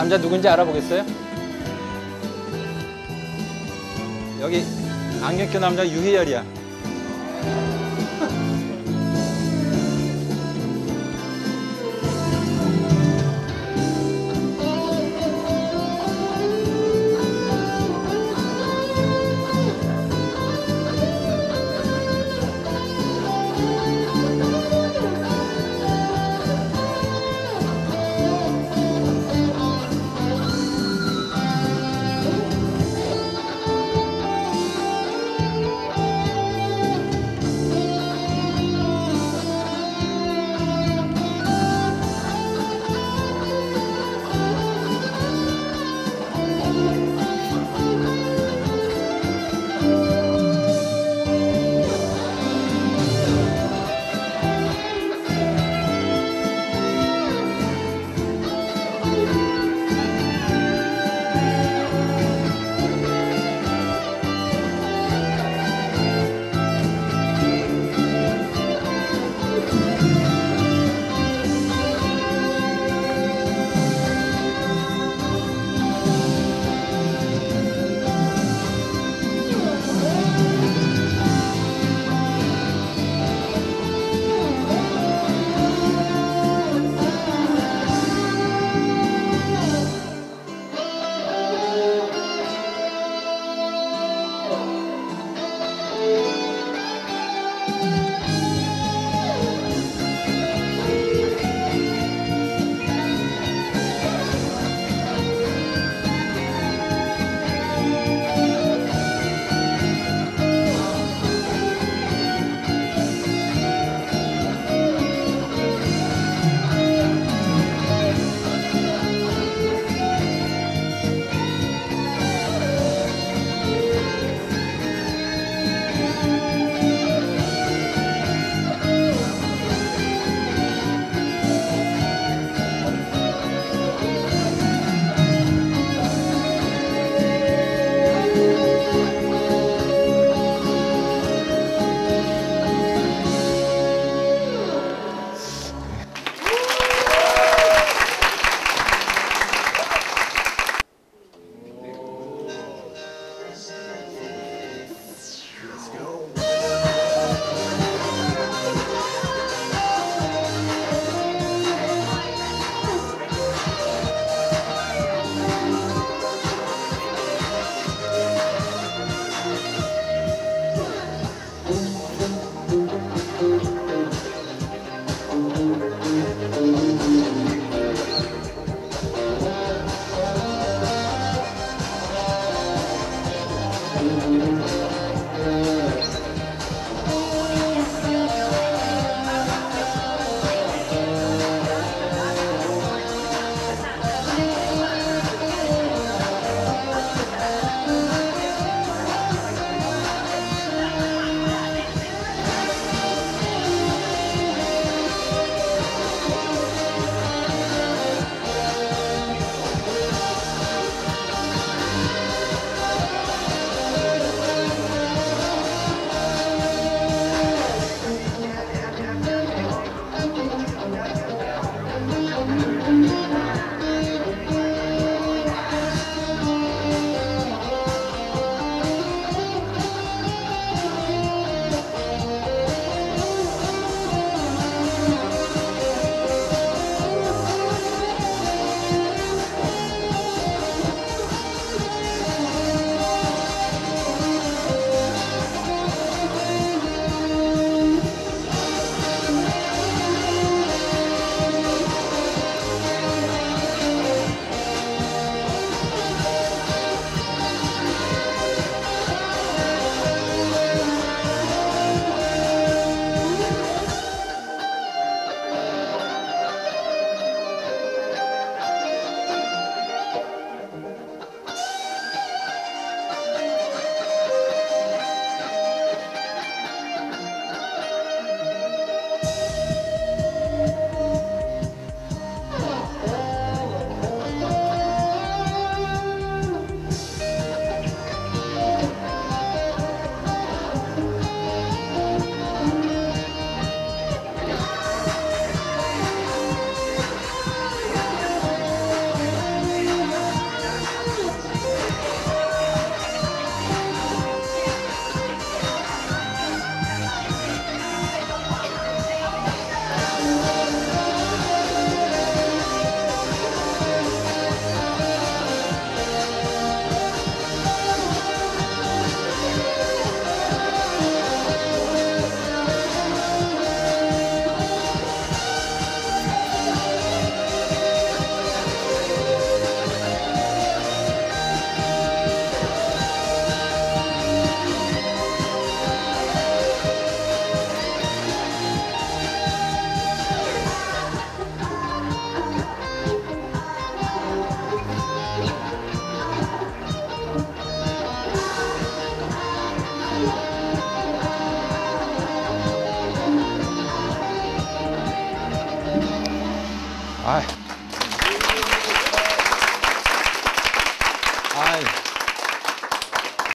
남자 누군지 알아보겠어요? 여기 안경 낀 남자 유희열이야. 아,